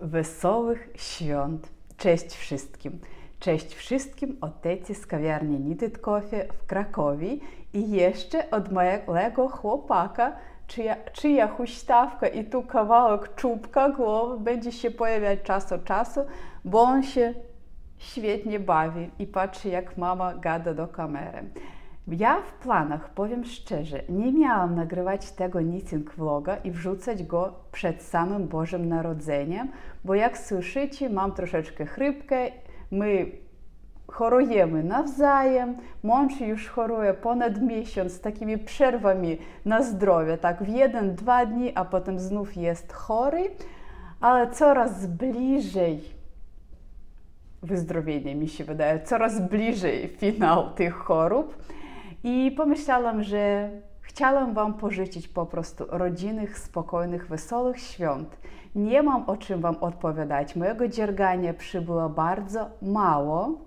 Wesołych świąt! Cześć wszystkim! Cześć wszystkim od Teci z kawiarni Knitted Coffee w Krakowie i jeszcze od mojego chłopaka, czyja, czyja huśtawka i tu kawałek czubka głowy będzie się pojawiać czas od czasu, bo on się świetnie bawi i patrzy jak mama gada do kamery. Ja w planach, powiem szczerze, nie miałam nagrywać tego knitting vloga i wrzucać go przed samym Bożym Narodzeniem, bo jak słyszycie, mam troszeczkę chrypkę, my chorujemy nawzajem, mąż już choruje ponad miesiąc z takimi przerwami na zdrowie, tak w jeden, dwa dni, a potem znów jest chory, ale coraz bliżej wyzdrowienia mi się wydaje, coraz bliżej finał tych chorób. I pomyślałam, że chciałam Wam pożyczyć po prostu rodzinnych, spokojnych, wesołych świąt. Nie mam o czym Wam odpowiadać. Mojego dziergania przybyło bardzo mało.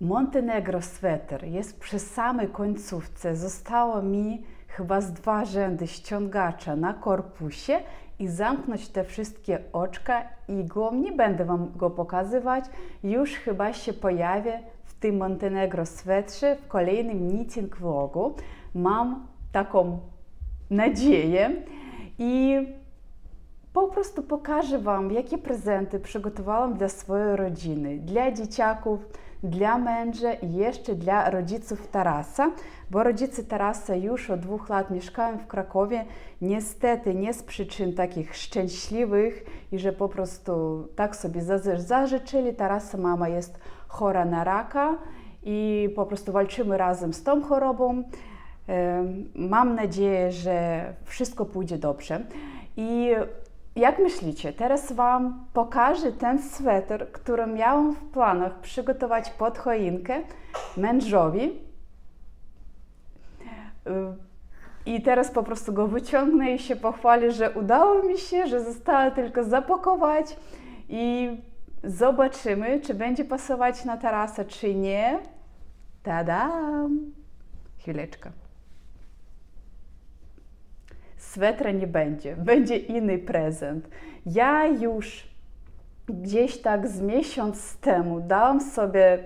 Montenegro sweter jest przy samej końcówce. Zostało mi chyba z dwa rzędy ściągacza na korpusie i zamknąć te wszystkie oczka igłą. Nie będę Wam go pokazywać. Już chyba się pojawi w tym Montenegro swetrze w kolejnym knitting vlogu. Mam taką nadzieję i po prostu pokażę Wam, jakie prezenty przygotowałam dla swojej rodziny, dla dzieciaków, dla męża i jeszcze dla rodziców Tarasa, bo rodzice Tarasa już od dwóch lat mieszkają w Krakowie. Niestety nie z przyczyn takich szczęśliwych i że po prostu tak sobie zażyczyli. Tarasa mama jest chora na raka i po prostu walczymy razem z tą chorobą. Mam nadzieję, że wszystko pójdzie dobrze. I jak myślicie, teraz Wam pokażę ten sweter, który miałam w planach przygotować pod choinkę mężowi. I teraz po prostu go wyciągnę i się pochwalę, że udało mi się, że zostało tylko zapakować i zobaczymy, czy będzie pasować na tarasę, czy nie. Tadam! Chwileczkę swetra nie będzie, będzie inny prezent. Ja już gdzieś tak z miesiąc temu dałam sobie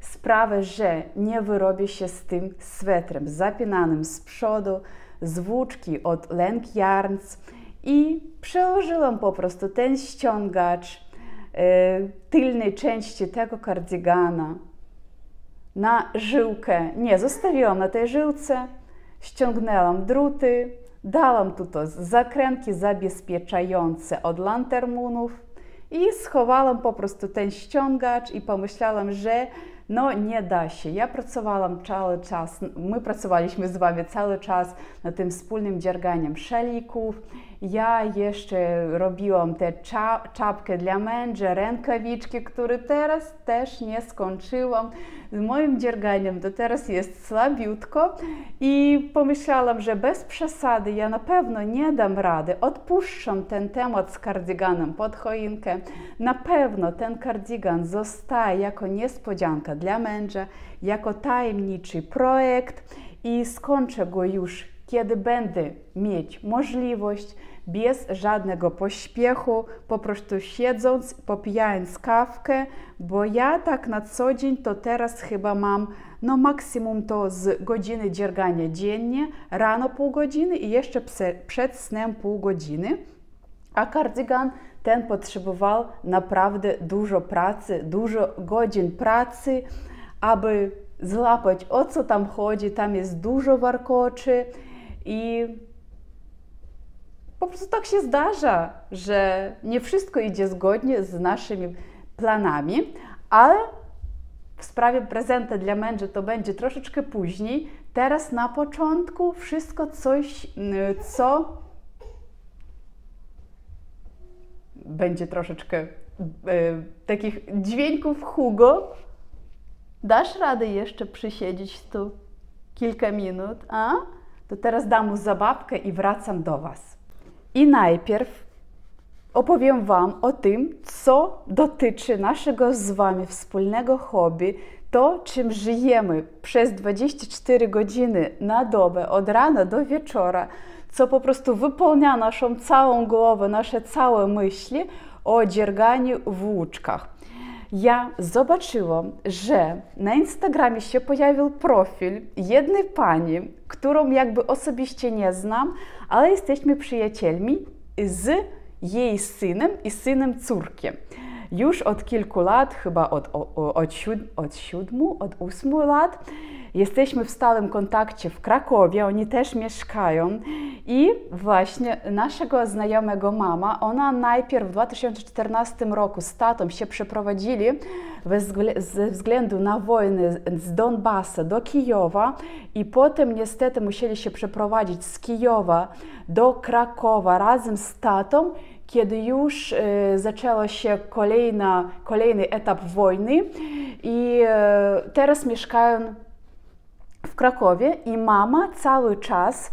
sprawę, że nie wyrobię się z tym swetrem zapinanym z przodu, z włóczki od Lenk Yarns i przełożyłam po prostu ten ściągacz tylnej części tego kardigana na żyłkę. Nie, zostawiłam na tej żyłce, ściągnęłam druty, Dałam tutaj zakrętki zabezpieczające od lantermunów i schowałam po prostu ten ściągacz i pomyślałam, że no nie da się. Ja pracowałam cały czas, my pracowaliśmy z Wami cały czas nad tym wspólnym dzierganiem szalików. Ja jeszcze robiłam tę czapkę dla męża, rękawiczki, które teraz też nie skończyłam. Z moim dzierganiem to teraz jest słabiutko i pomyślałam, że bez przesady ja na pewno nie dam rady. Odpuszczam ten temat z kardiganem pod choinkę. Na pewno ten kardigan zostaje jako niespodzianka dla męża, jako tajemniczy projekt i skończę go już, kiedy będę mieć możliwość, bez żadnego pośpiechu, po prostu siedząc, popijając kawkę, bo ja tak na co dzień to teraz chyba mam no maksimum to z godziny dziergania dziennie, rano pół godziny i jeszcze przed snem pół godziny. A kardygan ten potrzebował naprawdę dużo pracy, dużo godzin pracy, aby złapać o co tam chodzi. Tam jest dużo warkoczy i po prostu tak się zdarza, że nie wszystko idzie zgodnie z naszymi planami, ale w sprawie prezenta dla męża to będzie troszeczkę później. Teraz na początku wszystko coś, co będzie troszeczkę e, takich dźwięków Hugo. Dasz radę jeszcze przysiedzieć tu kilka minut, a? To teraz dam mu zabawkę i wracam do Was. I najpierw opowiem Wam o tym, co dotyczy naszego z Wami wspólnego hobby, to czym żyjemy przez 24 godziny na dobę, od rana do wieczora, co po prostu wypełnia naszą całą głowę, nasze całe myśli, o dzierganiu w łuczkach. Ja zobaczyłam, że na Instagramie się pojawił profil jednej pani, którą jakby osobiście nie znam, ale jesteśmy przyjacielmi z jej synem i synem córki. Już od kilku lat, chyba od, od, siód, od siódmu, od ósmu lat, Jesteśmy w stałym kontakcie w Krakowie, oni też mieszkają. I właśnie naszego znajomego mama, ona najpierw w 2014 roku z tatą się przeprowadzili ze względu na wojnę z Donbasa do Kijowa i potem niestety musieli się przeprowadzić z Kijowa do Krakowa razem z tatą kiedy już e, zaczęła się kolejna, kolejny etap wojny i e, teraz mieszkają w Krakowie i mama cały czas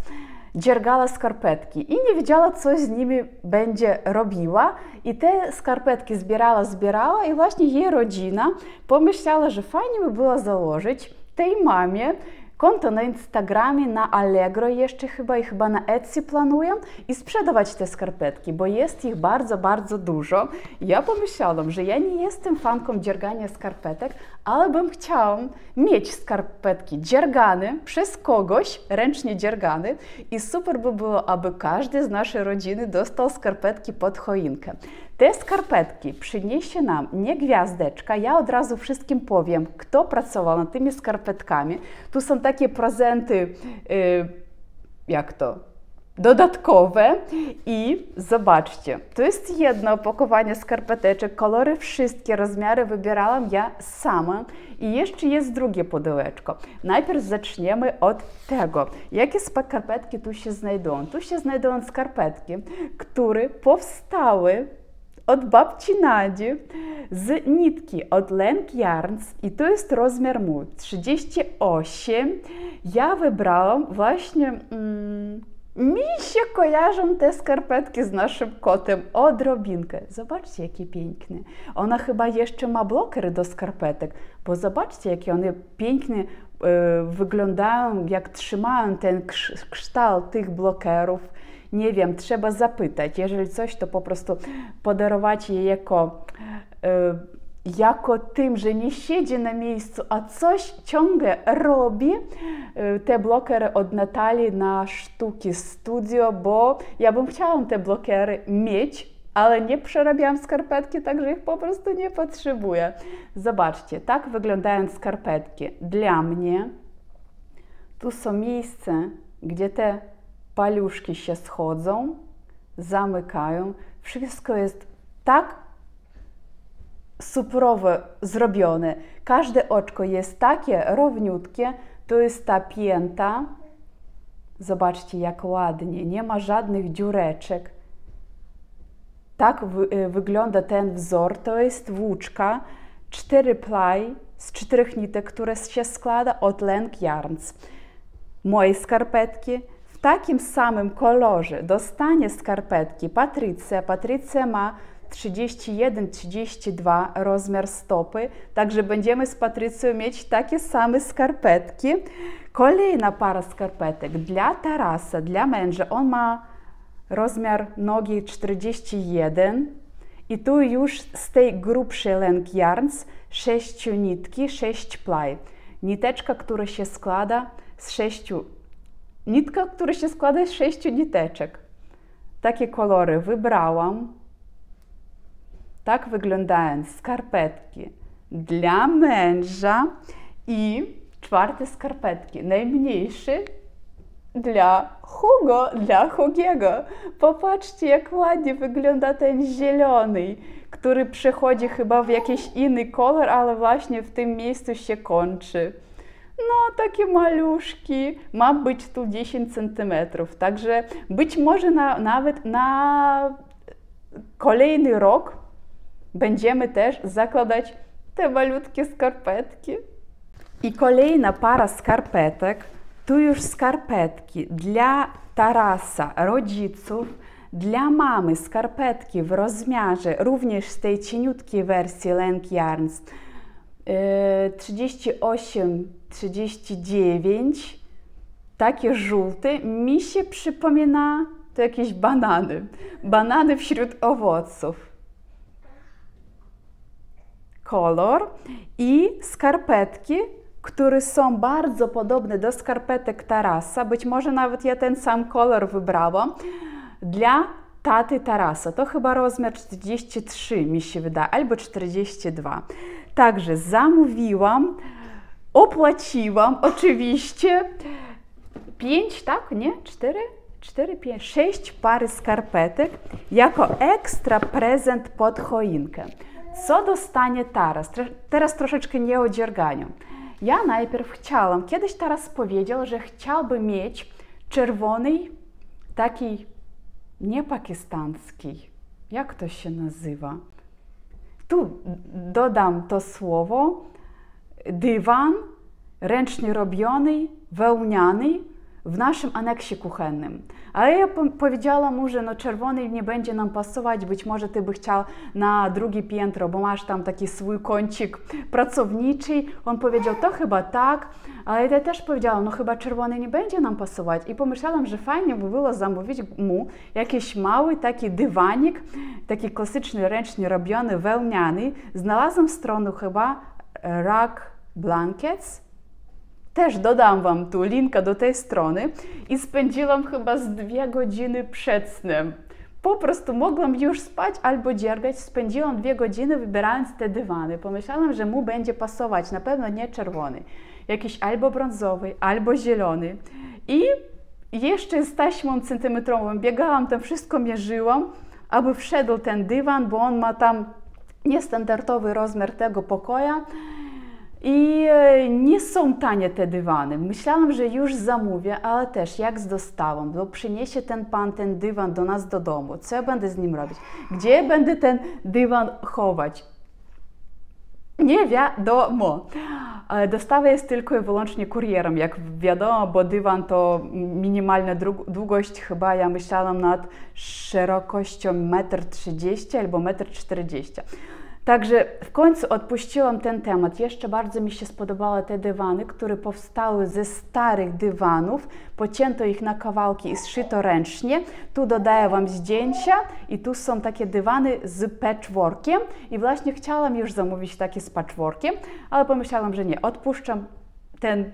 dziergała skarpetki i nie wiedziała, co z nimi będzie robiła. I te skarpetki zbierała, zbierała i właśnie jej rodzina pomyślała, że fajnie by było założyć tej mamie konto na Instagramie, na Allegro jeszcze chyba i chyba na Etsy planuję i sprzedawać te skarpetki, bo jest ich bardzo, bardzo dużo. Ja pomyślałam, że ja nie jestem fanką dziergania skarpetek, ale bym chciała mieć skarpetki dziergane przez kogoś, ręcznie dziergane i super by było, aby każdy z naszej rodziny dostał skarpetki pod choinkę. Te skarpetki przyniesie nam nie gwiazdeczka, ja od razu wszystkim powiem, kto pracował nad tymi skarpetkami. Tu są takie prezenty, yy, jak to? Dodatkowe i zobaczcie, to jest jedno opakowanie skarpeteczek, kolory wszystkie, rozmiary wybierałam ja sama i jeszcze jest drugie pudełeczko. Najpierw zaczniemy od tego, jakie skarpetki tu się znajdują. Tu się znajdują skarpetki, które powstały od babci Nadzi z nitki od Lenk Yarns i to jest rozmiar mój 38. Ja wybrałam właśnie... Mm, mi się kojarzą te skarpetki z naszym kotem odrobinkę. Zobaczcie, jakie piękne. Ona chyba jeszcze ma blokery do skarpetek, bo zobaczcie, jakie one pięknie wyglądają, jak trzymają ten kształt tych blokerów nie wiem, trzeba zapytać. Jeżeli coś, to po prostu podarować je jako, e, jako tym, że nie siedzi na miejscu, a coś ciągle robi. E, te blokery od Natalii na sztuki studio, bo ja bym chciała te blokery mieć, ale nie przerabiałam skarpetki, także ich po prostu nie potrzebuję. Zobaczcie, tak wyglądają skarpetki. Dla mnie tu są miejsca, gdzie te paluszki się schodzą, zamykają. Wszystko jest tak superowo zrobione. Każde oczko jest takie równiutkie, to jest ta pięta. Zobaczcie, jak ładnie, nie ma żadnych dziureczek. Tak y, wygląda ten wzór. To jest włóczka, cztery play z czterech nitek, które się składa od Lenk Yarns. Moje skarpetki w takim samym kolorze dostanie skarpetki Patrycja. Patrycja ma 31-32 rozmiar stopy, także będziemy z Patrycją mieć takie same skarpetki. Kolejna para skarpetek dla Tarasa, dla męża, on ma rozmiar nogi 41 i tu już z tej grubszej Lenk Yarns 6 nitki, 6 play. Niteczka, która się składa z 6 Nitka, która się składa z sześciu niteczek. Takie kolory wybrałam. Tak wyglądają skarpetki dla męża i czwarte skarpetki, najmniejsze dla Hugo, dla Hugiego. Popatrzcie, jak ładnie wygląda ten zielony, który przechodzi chyba w jakiś inny kolor, ale właśnie w tym miejscu się kończy. No, takie maluszki, ma być tu 10 cm, także być może na, nawet na kolejny rok będziemy też zakładać te malutkie skarpetki. I kolejna para skarpetek, tu już skarpetki dla Tarasa, rodziców, dla mamy skarpetki w rozmiarze również z tej cieniutkiej wersji Lenk Yarns 38 39, takie żółte, mi się przypomina to jakieś banany. Banany wśród owoców. Kolor i skarpetki, które są bardzo podobne do skarpetek Tarasa. Być może nawet ja ten sam kolor wybrałam dla taty Tarasa. To chyba rozmiar 43 mi się wydaje, albo 42. Także zamówiłam, opłaciłam oczywiście 5, tak? Nie? 4? 4, 5, 6 pary skarpetek jako ekstra prezent pod choinkę. Co dostanie Taras? Teraz troszeczkę nie o dzierganiu. Ja najpierw chciałam, kiedyś Taras powiedział, że chciałby mieć czerwony, taki nie pakistański. Jak to się nazywa? Tu dodam to słowo. Dywan ręcznie robiony, wełniany, w naszym aneksie kuchennym. Ale ja powiedziałam mu, że no czerwony nie będzie nam pasować, być może ty by chciał na drugie piętro, bo masz tam taki swój kącik pracowniczy. On powiedział, to chyba tak, ale ja też powiedziałam, no chyba czerwony nie będzie nam pasować. I pomyślałam, że fajnie by było zamówić mu jakiś mały taki dywanik, taki klasyczny, ręcznie robiony, wełniany. Znalazłam stronę chyba Rack Blankets też dodam Wam tu linka do tej strony i spędziłam chyba z dwie godziny przed snem. Po prostu mogłam już spać albo dziergać. Spędziłam dwie godziny wybierając te dywany. Pomyślałam, że mu będzie pasować, na pewno nie czerwony. Jakiś albo brązowy, albo zielony. I jeszcze z taśmą centymetrową biegałam, tam wszystko mierzyłam, aby wszedł ten dywan, bo on ma tam niestandardowy rozmiar tego pokoja. I e, nie są tanie te dywany. Myślałam, że już zamówię, ale też jak z dostawą, bo przyniesie ten pan ten dywan do nas do domu. Co ja będę z nim robić? Gdzie będę ten dywan chować? Nie wiadomo. Dostawa jest tylko i wyłącznie kurierem, jak wiadomo, bo dywan to minimalna długość, chyba ja myślałam nad szerokością 1,30 m albo 1,40 m. Także w końcu odpuściłam ten temat. Jeszcze bardzo mi się spodobały te dywany, które powstały ze starych dywanów. Pocięto ich na kawałki i zszyto ręcznie. Tu dodaję Wam zdjęcia i tu są takie dywany z patchworkiem. I właśnie chciałam już zamówić takie z patchworkiem, ale pomyślałam, że nie, odpuszczam ten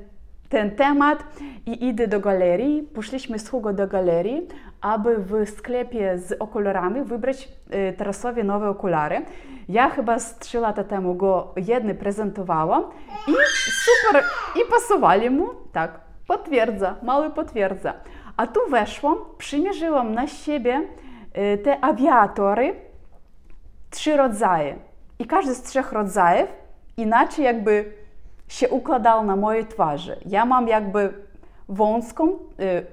ten temat i idę do galerii. Poszliśmy z Hugo do galerii, aby w sklepie z okularami wybrać e, Tarasowi nowe okulary. Ja chyba z 3 lata temu go jedny prezentowałam i super, i pasowali mu, tak, potwierdza, mały potwierdza. A tu weszłam, przymierzyłam na siebie e, te awiatory, trzy rodzaje. I każdy z trzech rodzajów inaczej jakby się układał na mojej twarzy. Ja mam jakby wąską, y,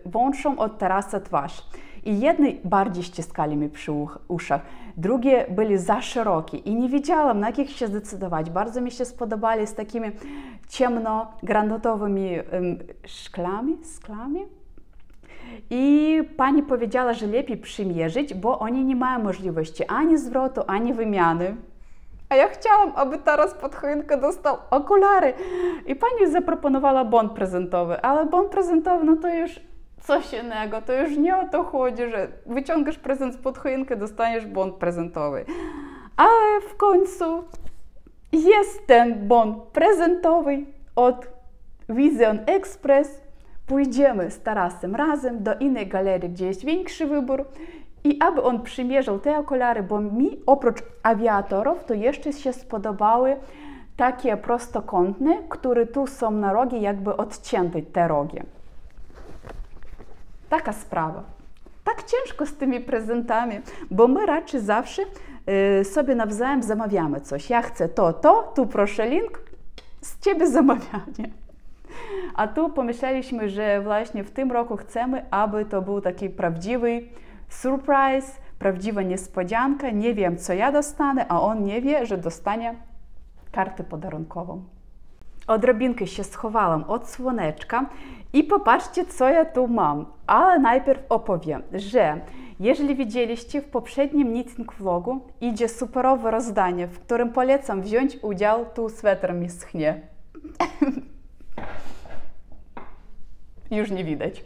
wąższą od tarasa twarz. I jedne bardziej ściskali mi przy uszach, drugie byli za szerokie i nie wiedziałam, na jakich się zdecydować. Bardzo mi się spodobali z takimi ciemno-granatowymi szklami, szklami. I pani powiedziała, że lepiej przymierzyć, bo oni nie mają możliwości ani zwrotu, ani wymiany. A ja chciałam, aby teraz pod choinkę dostał okulary. I pani zaproponowała bon prezentowy, ale bon prezentowy, no to już coś innego, to już nie o to chodzi, że wyciągasz prezent pod choinkę, dostaniesz bon prezentowy. Ale w końcu jest ten bon prezentowy od Vision Express. Pójdziemy z Tarasem razem do innej galerii, gdzie jest większy wybór i aby on przymierzył te okulary, bo mi oprócz awiatorów to jeszcze się spodobały takie prostokątne, które tu są na rogi, jakby odcięte te rogi. Taka sprawa. Tak ciężko z tymi prezentami, bo my raczej zawsze y, sobie nawzajem zamawiamy coś. Ja chcę to, to, tu proszę link, z Ciebie zamawianie. A tu pomyśleliśmy, że właśnie w tym roku chcemy, aby to był taki prawdziwy surprise, prawdziwa niespodzianka. Nie wiem, co ja dostanę, a on nie wie, że dostanie kartę podarunkową. Odrobinkę się schowałam od słoneczka i popatrzcie, co ja tu mam. Ale najpierw opowiem, że jeżeli widzieliście w poprzednim knitting vlogu, idzie superowe rozdanie, w którym polecam wziąć udział, tu sweter mi schnie. już nie widać.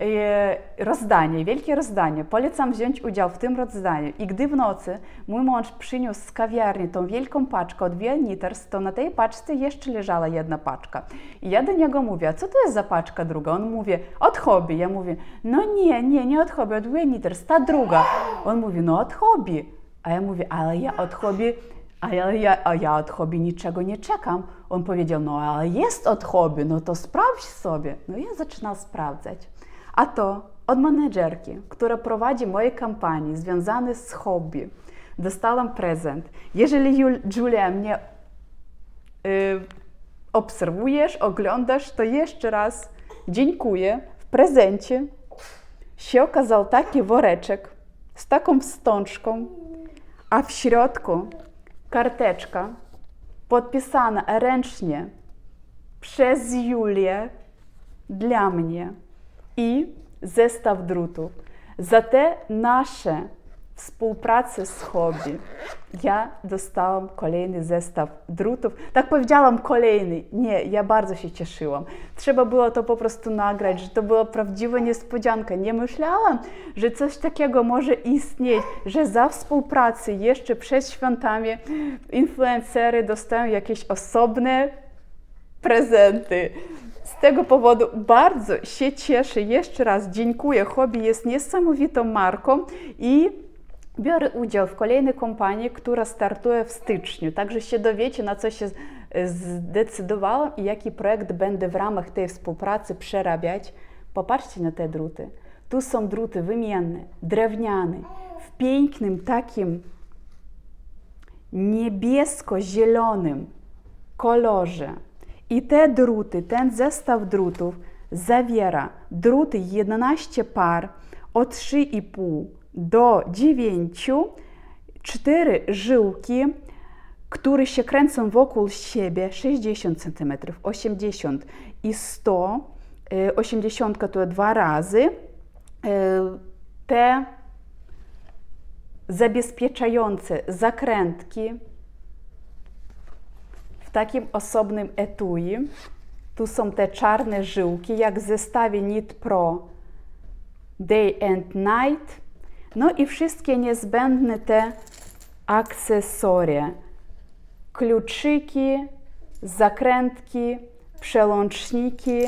E, rozdanie, wielkie rozdanie. Polecam wziąć udział w tym rozdaniu. I gdy w nocy mój mąż przyniósł z kawiarni tą wielką paczkę od Vianiters, to na tej paczce jeszcze leżała jedna paczka. I ja do niego mówię, a co to jest za paczka druga? On mówi, od hobby. Ja mówię, no nie, nie, nie od hobby, od Vianiters, ta druga. On mówi, no od hobby. A ja mówię, ale ja od hobby a ja, ja, a ja od hobby niczego nie czekam. On powiedział, no ale jest od hobby, no to sprawdź sobie. No ja zaczynam sprawdzać. A to od menedżerki, która prowadzi moje kampanie związane z hobby. Dostałam prezent. Jeżeli Julia mnie y, obserwujesz, oglądasz, to jeszcze raz dziękuję. W prezencie się okazał taki woreczek z taką wstążką, a w środku podpisana ręcznie przez Julię dla mnie i zestaw drutów. Za te nasze współpracę z hobby ja dostałam kolejny zestaw drutów. Tak powiedziałam kolejny. Nie, ja bardzo się cieszyłam. Trzeba było to po prostu nagrać, że to była prawdziwa niespodzianka. Nie myślałam, że coś takiego może istnieć, że za współpracę jeszcze przed świętami influencery dostają jakieś osobne prezenty. Z tego powodu bardzo się cieszę. Jeszcze raz dziękuję. Hobby jest niesamowitą marką i biorę udział w kolejnej kampanii, która startuje w styczniu. Także się dowiecie, na co się zdecydowałam i jaki projekt będę w ramach tej współpracy przerabiać. Popatrzcie na te druty. Tu są druty wymienne, drewniane, w pięknym takim niebiesko-zielonym kolorze. I te druty, ten zestaw drutów zawiera druty 11 par o 3,5 do 9, cztery żyłki, które się kręcą wokół siebie 60 cm, 80 i 100, 80 to dwa razy. Te zabezpieczające zakrętki w takim osobnym etui. Tu są te czarne żyłki, jak w zestawie Pro Day and Night no i wszystkie niezbędne te akcesoria. Kluczyki, zakrętki, przełączniki.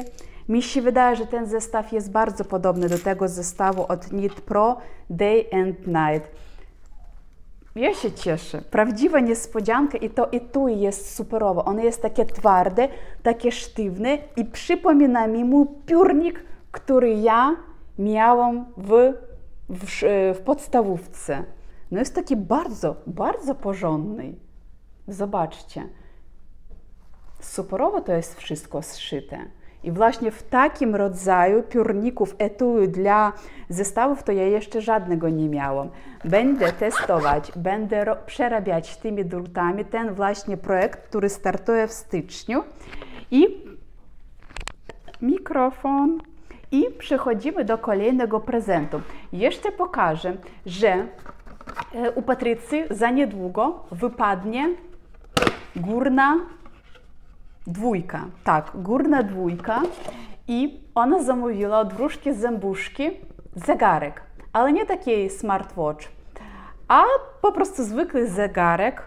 Mi się wydaje, że ten zestaw jest bardzo podobny do tego zestawu od Knit Pro Day and Night. Ja się cieszę. Prawdziwa niespodzianka i to i tu jest superowo. Ono jest takie twarde, takie sztywne i przypomina mi mój piórnik, który ja miałam w w, w podstawówce. No jest taki bardzo, bardzo porządny. Zobaczcie. Superowo to jest wszystko zszyte. I właśnie w takim rodzaju piórników etui dla zestawów to ja jeszcze żadnego nie miałam. Będę testować, będę przerabiać tymi drutami ten właśnie projekt, który startuje w styczniu. I mikrofon i przechodzimy do kolejnego prezentu. Jeszcze pokażę, że e, u Patrycji za niedługo wypadnie górna dwójka. Tak, górna dwójka i ona zamówiła od wróżki zębuszki zegarek, ale nie taki smartwatch, a po prostu zwykły zegarek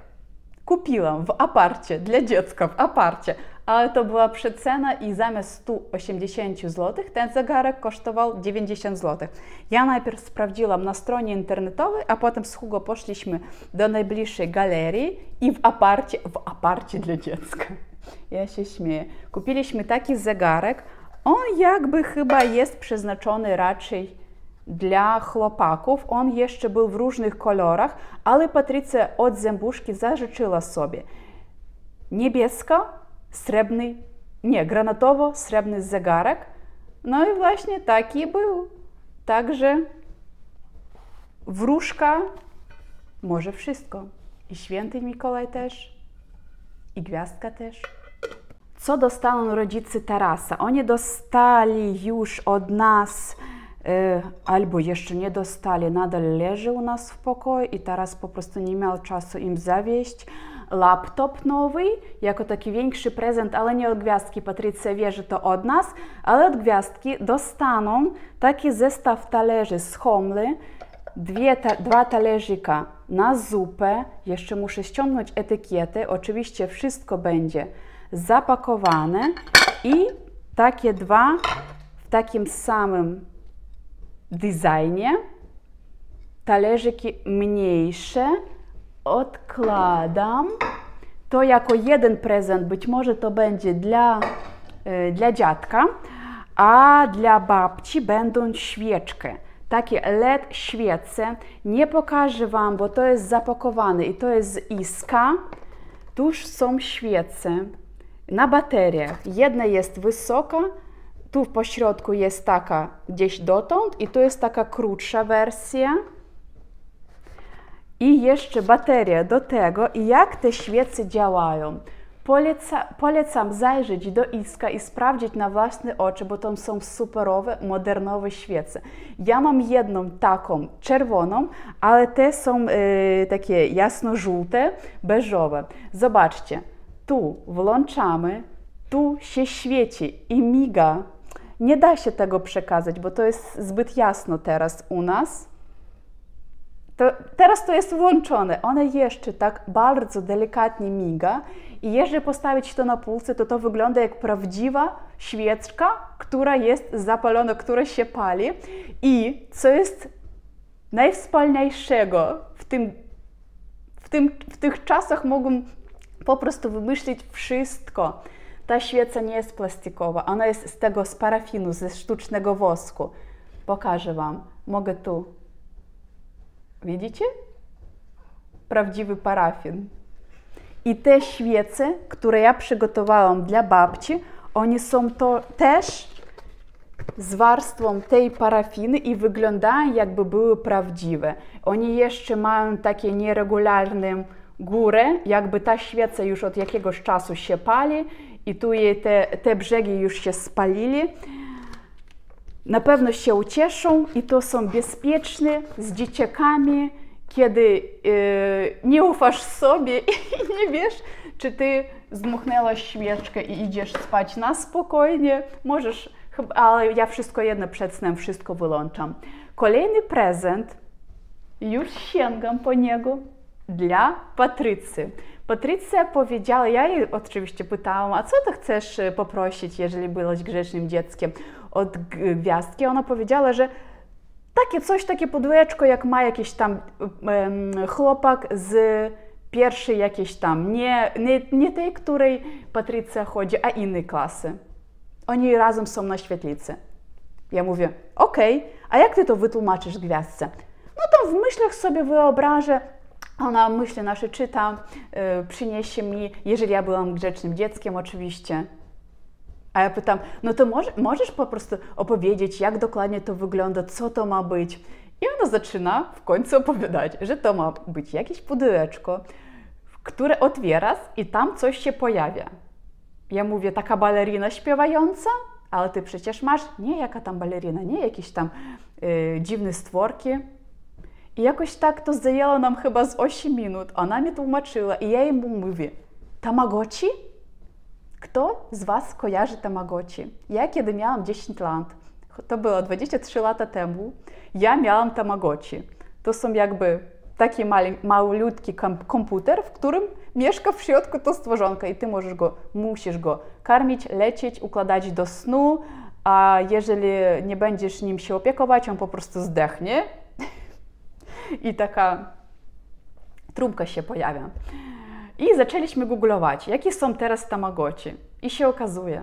kupiłam w aparcie dla dziecka, w aparcie ale to była przecena i zamiast 180 zł ten zegarek kosztował 90 zł. Ja najpierw sprawdziłam na stronie internetowej, a potem z Hugo poszliśmy do najbliższej galerii i w aparcie, w aparcie dla dziecka, ja się śmieję, kupiliśmy taki zegarek, on jakby chyba jest przeznaczony raczej dla chłopaków. On jeszcze był w różnych kolorach, ale Patrycja od zębuszki zażyczyła sobie niebieska, srebrny, nie, granatowo-srebrny zegarek. No i właśnie taki był. Także wróżka może wszystko. I święty Mikołaj też, i gwiazdka też. Co dostaną rodzice Tarasa? Oni dostali już od nas albo jeszcze nie dostali, nadal leży u nas w pokoju i teraz po prostu nie miał czasu im zawieść. Laptop nowy, jako taki większy prezent, ale nie od gwiazdki, Patrycja wie, że to od nas, ale od gwiazdki dostaną taki zestaw talerzy z Homly, dwie ta, dwa talerzyka na zupę, jeszcze muszę ściągnąć etykiety, oczywiście wszystko będzie zapakowane i takie dwa w takim samym designie, talerzyki mniejsze, odkładam. To jako jeden prezent, być może to będzie dla, dla dziadka, a dla babci będą świeczki takie LED świece. Nie pokażę Wam, bo to jest zapakowane i to jest iska. Tuż są świece na bateriach. Jedna jest wysoka, tu w pośrodku jest taka gdzieś dotąd i tu jest taka krótsza wersja. I jeszcze bateria do tego i jak te świece działają. Poleca, polecam zajrzeć do Iska i sprawdzić na własne oczy, bo tam są superowe, modernowe świece. Ja mam jedną taką czerwoną, ale te są e, takie jasno-żółte, beżowe. Zobaczcie, tu włączamy, tu się świeci i miga. Nie da się tego przekazać, bo to jest zbyt jasno teraz u nas. To, teraz to jest włączone. One jeszcze tak bardzo delikatnie miga i jeżeli postawić to na półce, to to wygląda jak prawdziwa świeczka, która jest zapalona, która się pali. I co jest najwspanialszego w, tym, w, tym, w tych czasach mogą po prostu wymyślić wszystko. Ta świeca nie jest plastikowa, ona jest z tego, z parafinu, ze sztucznego wosku. Pokażę Wam. Mogę tu. Widzicie? Prawdziwy parafin. I te świece, które ja przygotowałam dla babci, one są to też z warstwą tej parafiny i wyglądają jakby były prawdziwe. Oni jeszcze mają takie nieregularne górę, jakby ta świeca już od jakiegoś czasu się pali i tu te, te brzegi już się spalili. Na pewno się ucieszą i to są bezpieczne z dzieciakami, kiedy e, nie ufasz sobie i nie wiesz, czy ty zdmuchnęłaś świeczkę i idziesz spać na spokojnie, możesz, ale ja wszystko jedno przed snem, wszystko wyłączam. Kolejny prezent, już sięgam po niego, dla Patrycy. Patrycja powiedziała, ja jej oczywiście pytałam, a co ty chcesz poprosić, jeżeli byłaś grzecznym dzieckiem od gwiazdki? Ona powiedziała, że takie coś, takie podłeczko, jak ma jakiś tam um, chłopak z pierwszej jakiejś tam, nie, nie, nie tej, której Patrycja chodzi, a innej klasy. Oni razem są na świetlicy. Ja mówię, okej, okay, a jak ty to wytłumaczysz gwiazdce? No to w myślach sobie wyobrażę, ona myśli nasze czyta, yy, przyniesie mi, jeżeli ja byłam grzecznym dzieckiem oczywiście, a ja pytam, no to może, możesz po prostu opowiedzieć, jak dokładnie to wygląda, co to ma być. I ona zaczyna w końcu opowiadać, że to ma być jakieś pudełeczko, które otwierasz i tam coś się pojawia. Ja mówię, taka balerina śpiewająca? Ale ty przecież masz, nie jaka tam balerina, nie jakieś tam yy, dziwne stworki. I jakoś tak to zajęło nam chyba z 8 minut. Ona mi tłumaczyła i ja jej mówię, Tamagotchi? Kto z Was kojarzy Tamagotchi? Ja kiedy miałam 10 lat, to było 23 lata temu, ja miałam Tamagotchi. To są jakby taki mali, malutki komputer, w którym mieszka w środku to stworzonka i ty możesz go, musisz go karmić, lecieć, układać do snu, a jeżeli nie będziesz nim się opiekować, on po prostu zdechnie i taka trumka się pojawia. I zaczęliśmy googlować, jakie są teraz Tamagotchi. I się okazuje,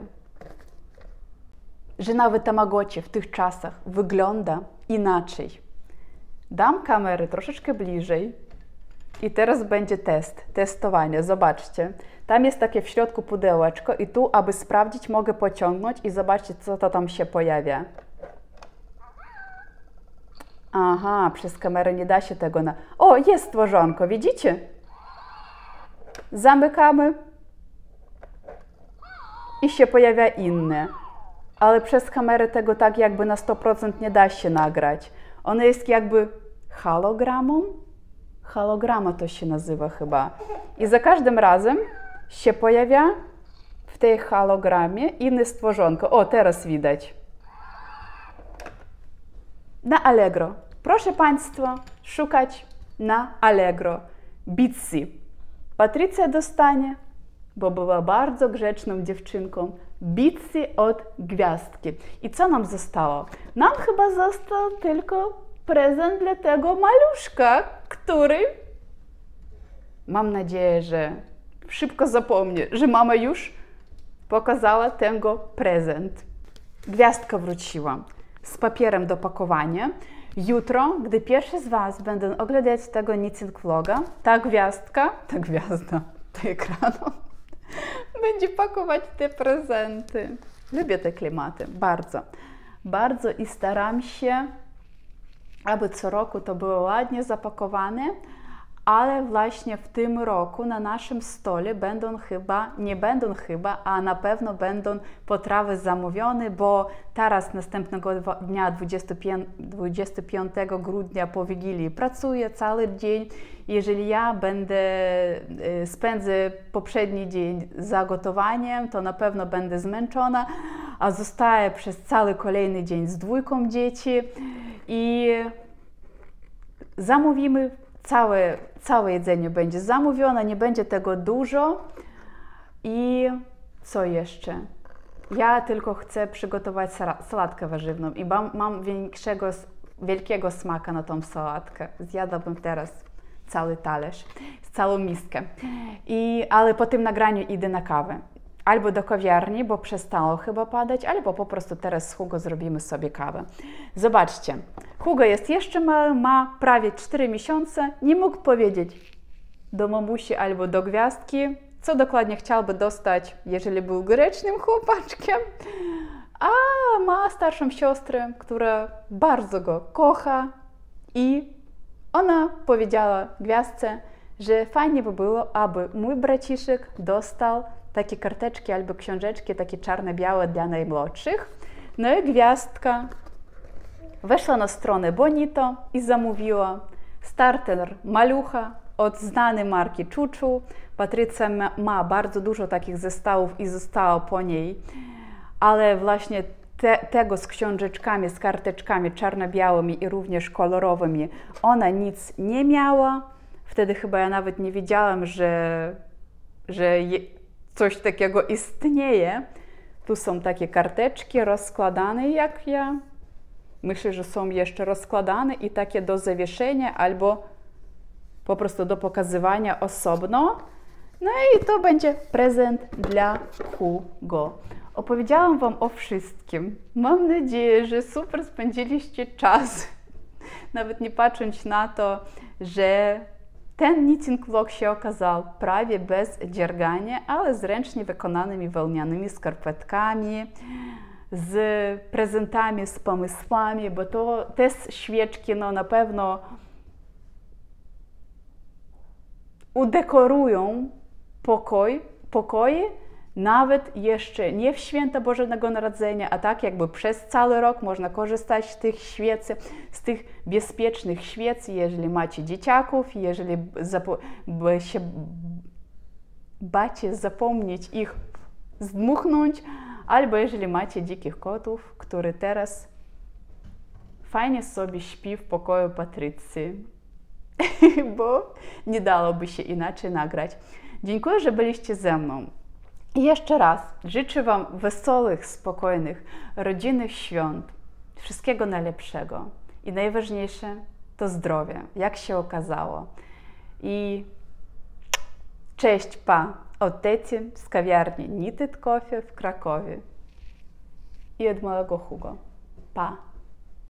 że nawet Tamagotchi w tych czasach wygląda inaczej. Dam kamerę troszeczkę bliżej i teraz będzie test, testowanie. Zobaczcie, tam jest takie w środku pudełeczko i tu, aby sprawdzić, mogę pociągnąć i zobaczyć, co to tam się pojawia. Aha, przez kamerę nie da się tego na... O, jest stworzonko, widzicie? Zamykamy i się pojawia inne. ale przez kamerę tego tak jakby na 100% nie da się nagrać. Ono jest jakby hologramą. Holograma to się nazywa chyba. I za każdym razem się pojawia w tej hologramie inne stworzonko. O, teraz widać. Na Allegro. Proszę Państwa, szukać na Allegro. Bitsy. Patrycja dostanie, bo była bardzo grzeczną dziewczynką, bitsy od gwiazdki. I co nam zostało? Nam chyba został tylko prezent dla tego maluszka, który mam nadzieję, że szybko zapomnie, że mama już pokazała tego prezent. Gwiazdka wróciła z papierem do pakowania. Jutro, gdy pierwszy z Was będą oglądać tego knitting vloga, ta gwiazdka, ta gwiazda do ekranu, będzie pakować te prezenty. Lubię te klimaty, bardzo. Bardzo i staram się, aby co roku to było ładnie zapakowane, ale właśnie w tym roku na naszym stole będą chyba, nie będą chyba, a na pewno będą potrawy zamówione, bo teraz następnego dnia 25, 25 grudnia po Wigilii pracuję cały dzień. Jeżeli ja będę y, spędzę poprzedni dzień za gotowaniem, to na pewno będę zmęczona, a zostaję przez cały kolejny dzień z dwójką dzieci i zamówimy całe, całe jedzenie będzie zamówione, nie będzie tego dużo. I co jeszcze? Ja tylko chcę przygotować sałatkę warzywną i mam, mam większego, wielkiego smaka na tą sałatkę. Zjadłabym teraz cały talerz, całą miskę. I, ale po tym nagraniu idę na kawę. Albo do kawiarni, bo przestało chyba padać, albo po prostu teraz z Hugo zrobimy sobie kawę. Zobaczcie, Hugo jest jeszcze mały, ma prawie 4 miesiące, nie mógł powiedzieć do mamusi albo do gwiazdki, co dokładnie chciałby dostać, jeżeli był grzecznym chłopaczkiem. A ma starszą siostrę, która bardzo go kocha i ona powiedziała gwiazdce, że fajnie by było, aby mój braciszek dostał takie karteczki albo książeczki, takie czarne-białe dla najmłodszych. No i gwiazdka weszła na stronę Bonito i zamówiła starter malucha od znanej marki Czuczu. Patrycja ma bardzo dużo takich zestawów i zostało po niej, ale właśnie te, tego z książeczkami, z karteczkami czarno-białymi i również kolorowymi ona nic nie miała. Wtedy chyba ja nawet nie wiedziałam, że, że coś takiego istnieje. Tu są takie karteczki rozkładane, jak ja myślę, że są jeszcze rozkładane i takie do zawieszenia albo po prostu do pokazywania osobno. No i to będzie prezent dla Hugo. Opowiedziałam Wam o wszystkim. Mam nadzieję, że super spędziliście czas, nawet nie patrząc na to, że ten knitting vlog się okazał prawie bez dziergania, ale z ręcznie wykonanymi wełnianymi skarpetkami, z prezentami, z pomysłami, bo to te świeczki no, na pewno udekorują pokój, pokoje, nawet jeszcze nie w święta Bożego Narodzenia, a tak jakby przez cały rok można korzystać z tych świecy, z tych bezpiecznych świec, jeżeli macie dzieciaków, jeżeli się bacie zapomnieć ich zdmuchnąć, albo jeżeli macie dzikich kotów, który teraz fajnie sobie śpi w pokoju Patrycji, bo nie dałoby się inaczej nagrać. Dziękuję, że byliście ze mną. I jeszcze raz życzę Wam wesołych, spokojnych, rodzinnych świąt, wszystkiego najlepszego. I najważniejsze to zdrowie, jak się okazało. I cześć, pa, od Teti z kawiarni Knitted Coffee w Krakowie i od małego Hugo. Pa!